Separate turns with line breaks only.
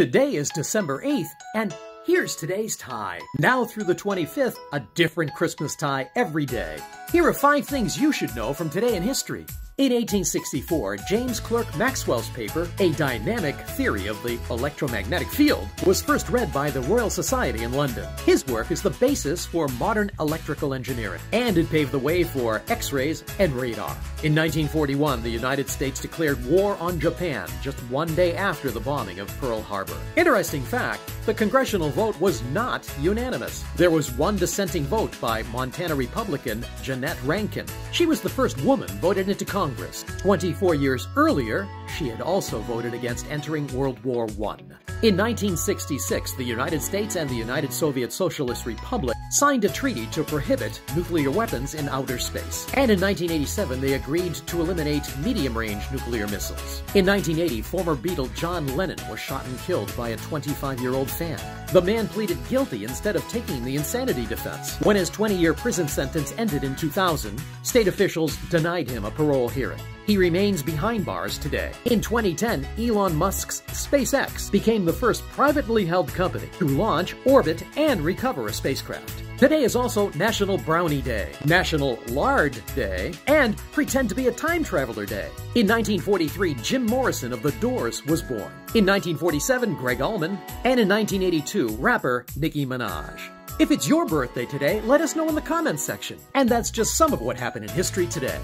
Today is December 8th, and here's today's tie. Now through the 25th, a different Christmas tie every day. Here are five things you should know from today in history. In 1864, James Clerk Maxwell's paper, A Dynamic Theory of the Electromagnetic Field, was first read by the Royal Society in London. His work is the basis for modern electrical engineering, and it paved the way for X-rays and radar. In 1941, the United States declared war on Japan just one day after the bombing of Pearl Harbor. Interesting fact, the congressional vote was not unanimous. There was one dissenting vote by Montana Republican Jeannette Rankin. She was the first woman voted into Congress Congress. 24 years earlier, she had also voted against entering World War I. In 1966, the United States and the United Soviet Socialist Republic signed a treaty to prohibit nuclear weapons in outer space. And in 1987, they agreed to eliminate medium-range nuclear missiles. In 1980, former Beatle John Lennon was shot and killed by a 25-year-old fan. The man pleaded guilty instead of taking the insanity defense. When his 20-year prison sentence ended in 2000, state officials denied him a parole hearing. He remains behind bars today. In 2010, Elon Musk's SpaceX became the first privately held company to launch, orbit, and recover a spacecraft. Today is also National Brownie Day, National Lard Day, and Pretend to be a Time Traveler Day. In 1943, Jim Morrison of The Doors was born. In 1947, Gregg Allman, and in 1982, rapper Nicki Minaj. If it's your birthday today, let us know in the comments section. And that's just some of what happened in history today.